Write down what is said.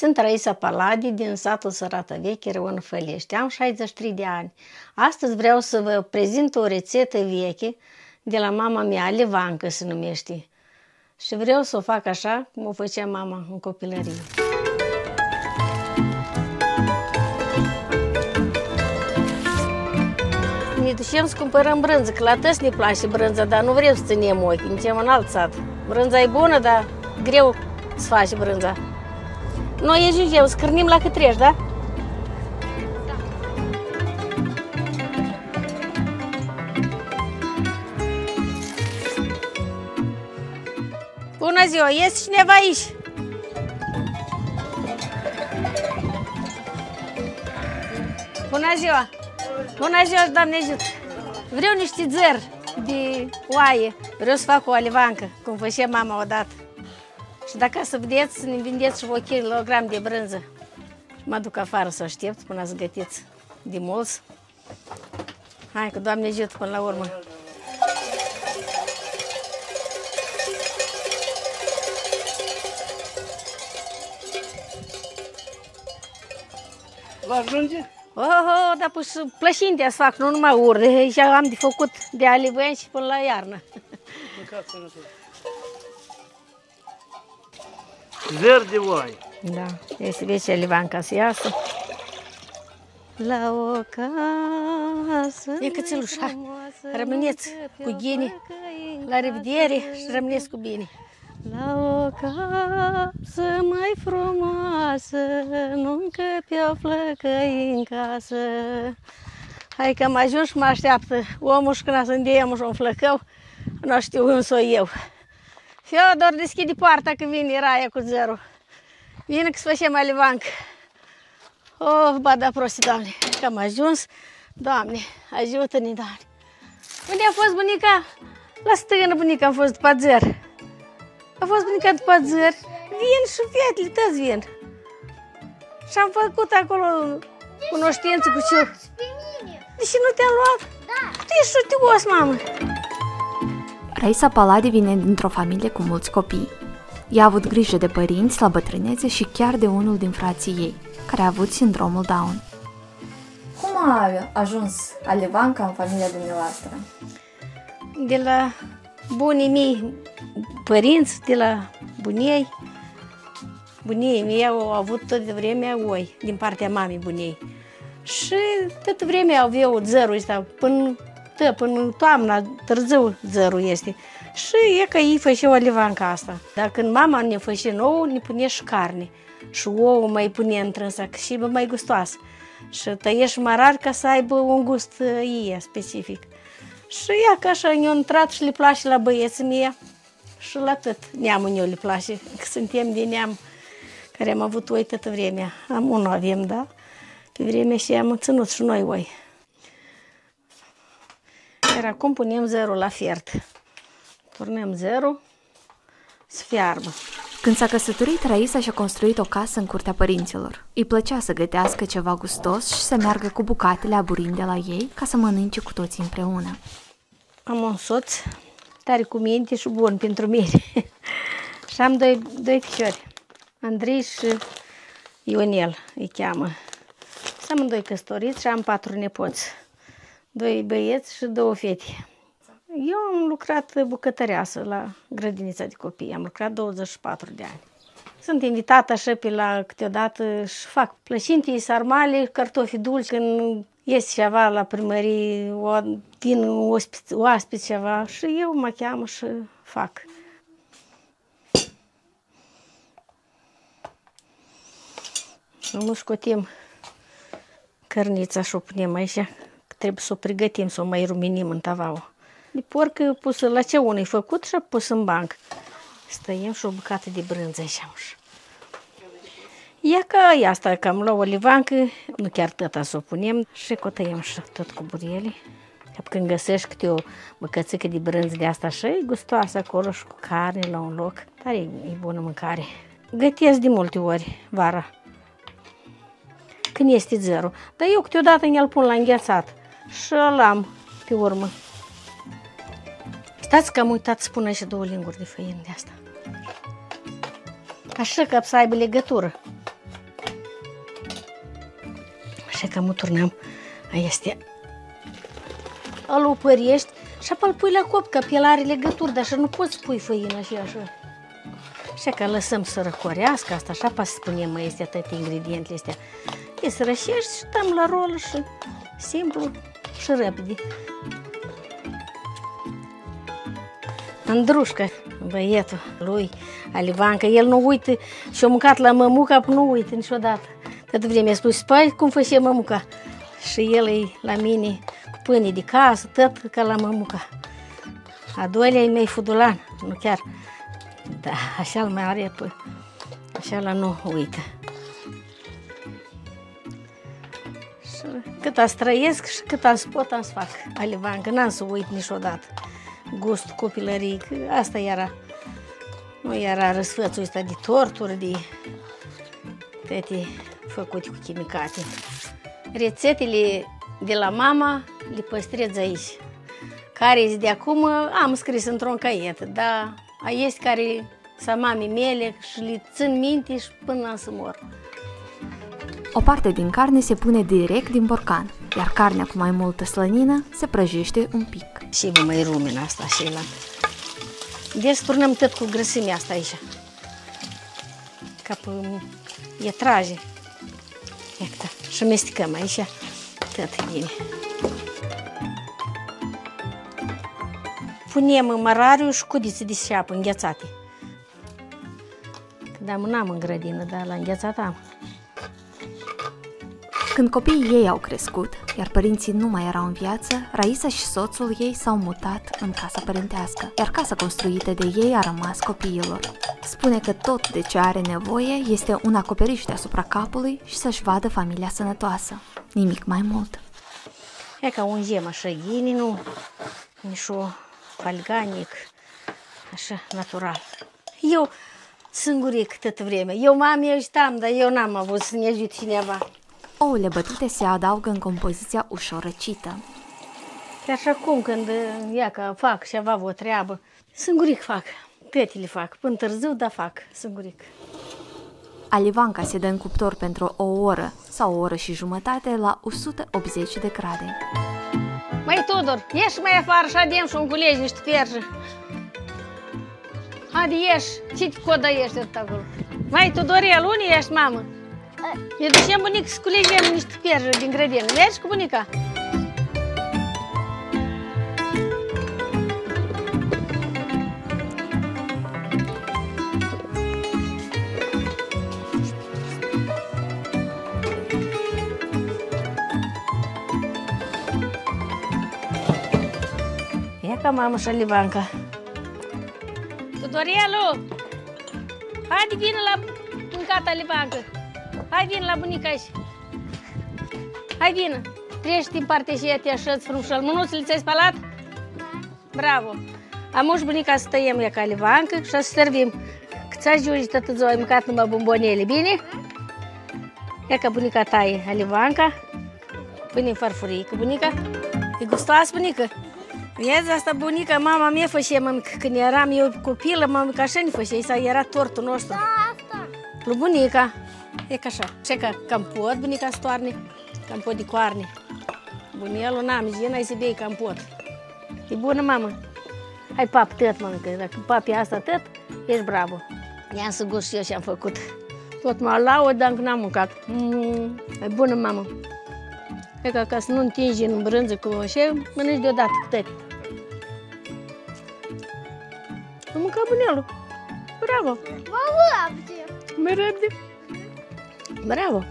Sunt Raisa Paladi din satul Sărată Veche, Răun Fălești. Am 63 de ani. Astăzi vreau să vă prezint o rețetă veche de la mama mea, Levancă se numește. Și vreau să o fac așa cum o făcea mama în copilărie. Ne ducem să cumpărăm brânză, că la tăs ne place brânza, dar nu vrem să ținem ochii, ne în alt sat. Brânza e bună, dar greu să faci brânza. Noi ajungem, scârnim la cât treci, da? Bună ziua, este cineva aici? Bună ziua! Bună ziua, Doamne ajută! Vreau niște zări de oaie. Vreau să fac o alivancă, cum făcea mama odată. Și dacă să vedeți, să ne vindeți și o kilogram de brânză. Mă duc afară să aștept până să gătiți de mulți. Hai că Doamne ajută până la urmă. Va ajunge? Oh, oh, dar pus plășinte să fac, nu numai urde. Și am de făcut de aliveni și până la iarnă. Mâncați sănătos. Zer de oaie. Da, este vece livanca să iasă. La o casă E cățeluș, hai, rămâneți cu ghini, la revedere și rămâneți cu bine. La o casă mai frumoasă, nu încăpeau flăcăi în casă. Hai că am ajuns și mă așteaptă omul și când să îndeiem și un flăcău, nu știu unde să o eu. Fiodor, deschide poarta că vine Raia cu zero. Vine că să facem alivanc. Oh, ba da prosti, Doamne, că am ajuns. Doamne, ajută-ne, Doamne. Unde a fost bunica? La stână bunica am fost după zer. A fost bunica după zer. Vin și fetele, toți vin. Și am făcut acolo cunoștință cu ce... Deși nu te-am luat? Da. Tu ești șutios, mamă. Raisa Palade vine dintr-o familie cu mulți copii. Ea a avut grijă de părinți la bătrânețe și chiar de unul din frații ei, care a avut sindromul Down. Cum a ajuns Alivanca în familia dumneavoastră? de la bunii mei părinți, de la buniei. Buniei mei au avut tot de vremea oi, din partea mamei buniei. Și tot vremea aveau zărul ăsta, până, tă, până toamna, târziu zărul este. Și e că ei făceau alivanca asta. Dar când mama ne făcea nouă, ne punea și carne. Și ouă mai punea întrânsă, și mai gustoasă. Și tăie și marar ca să aibă un gust uh, ei specific. Și ea că așa ne-a intrat și le place la băieții mie. Și la tot neamul ne le place, că suntem de neam care am avut oi toată vremea. Am unul avem, da? Pe vremea și am ținut și noi oi. Iar acum punem zero la fiert. Turnăm zero să fiarbă. Când s-a căsătorit, Raisa și-a construit o casă în curtea părinților. Îi plăcea să gătească ceva gustos și să meargă cu bucatele aburind de la ei ca să mănânce cu toții împreună. Am un soț tare cu minte și bun pentru mine. și am doi, doi fiori, Andrei și Ionel îi cheamă. Și am doi căsătoriți și am patru nepoți. Doi băieți și două fete. Eu am lucrat bucătăreasă la grădinița de copii. Am lucrat 24 de ani. Sunt invitată așa pe la câteodată și fac plăcintii, sarmale, cartofi dulci. Când iese ceva la primărie, o, din oaspeți, oaspeți ceva și eu mă cheamă și fac. Nu scotim cărnița și o punem aici. Trebuie să o pregătim, să o mai ruminim în tavau. De porc e pusă la ce unul e făcut și a pus în banc. Stăiem și o bucată de brânză așa. Ia că e asta, că am luat o livancă, nu chiar tăta să o punem și că o tăiem și tot cu buriele. Că când găsești câte o bucățică de brânză de asta și e gustoasă acolo și cu carne la un loc. Dar e, e bună mâncare. Gătesc de multe ori vara. Când este zero. Dar eu câteodată ne-l pun la înghețat și îl am pe urmă. Stați că am uitat să pun și două linguri de făină de asta. Așa că să aibă legătură. Așa că mă turnăm. Aia este. Îl upăriești și apoi îl pui la copt, că pe el are legături, dar așa nu poți pui făină și așa. Așa că lăsăm să răcorească asta, așa pa spunem, mai este toate ingredientele astea. E să rășești și dăm la rol și simplu și repede. Andrușca, băietul lui, Alivanca, el nu uită și-a mâncat la mămuca, nu uită niciodată. Tot vremea spus, spui cum făcea mămuca. Și el e la mine cu pâine de casă, tot ca la mămuca. A doilea e mai fudulan, nu chiar. Da, așa mai are, păi, așa la nu uită. Cât a trăiesc și cât am pot am să fac Alivanca, n-am să uit niciodată gustul copilării, că asta era, nu era răsfățul ăsta de torturi, de toate făcute cu chimicate. Rețetele de la mama le păstrez aici. Care de acum am scris într-o caiet, dar este care să mamii mele și le țin minte și până să mor. O parte din carne se pune direct din borcan, iar carnea cu mai multă slănină se prăjește un pic. Și vă mai rumen asta și la... Deci turnăm tot cu grăsimea asta aici. Ca pe e trage. Iată. Și mestecăm aici tot bine. Punem în mărariu și cudițe de șeapă înghețate. Când am n-am în grădină, dar la înghețat am. Când copiii ei au crescut, iar părinții nu mai erau în viață, Raisa și soțul ei s-au mutat în casa părintească, iar casa construită de ei a rămas copiilor. Spune că tot de ce are nevoie este un acoperiș deasupra capului și să-și vadă familia sănătoasă. Nimic mai mult. E ca un gem așa ghini, nu nici o falganic, așa, natural. Eu singuric tot vreme. Eu mami ajutam, dar eu n-am avut să ne ajut cineva. Ouăle bătute se adaugă în compoziția ușor răcită. Chiar și acum când ia că fac ceva o treabă, singuric fac. Petele fac. Până târziu, dar fac singuric. Alivanca se dă în cuptor pentru o oră sau o oră și jumătate la 180 de grade. Mai Tudor, ieși mai afară și adem și un culegi niște perje. Hadi ieși, ce codă ești tot acolo? Mai Tudorel, unde ești, mamă? Eu ducem bunic să culegem niște perje din grădină. Mergi cu bunica? Ia ca mamă și Livanca. Tudorelu! Haide, vină la buncata Livanca. Hai vin la bunica aici. Hai vin. Treci din partea și te așezi frumușel. Mânuțele ți-ai spălat? Bravo. Am uși bunica să tăiem ea ca livancă și să servim. Cât să ajungi tătă ziua, ai mâncat numai bombonele, bine? Ia ca bunica taie alivanca. Pune în farfurie, că bunica e gustoasă, bunica. Vezi, asta bunica, mama mea făcea, mă, când eram eu copilă, mă, ca așa ne făcea, sau era tortul nostru. Da, asta. Lui bunica. E ca așa. Și că cam pot bunica să toarne, cam pot de coarne. Bunelul n-am, zi, n-ai să bei cam pot. E bună, mamă. Hai pap tot, mănâncă. Dacă papi asta tot, ești bravo. I-am să gust și eu și am făcut. Tot mă laud, dar încă n-am mâncat. Mm, e bună, mamă. E ca, ca să nu întingi în brânză cu așa, mănânci deodată cu tăi. Am mâncat bunelul. Bravo! Mă, Mai repede! Bravo!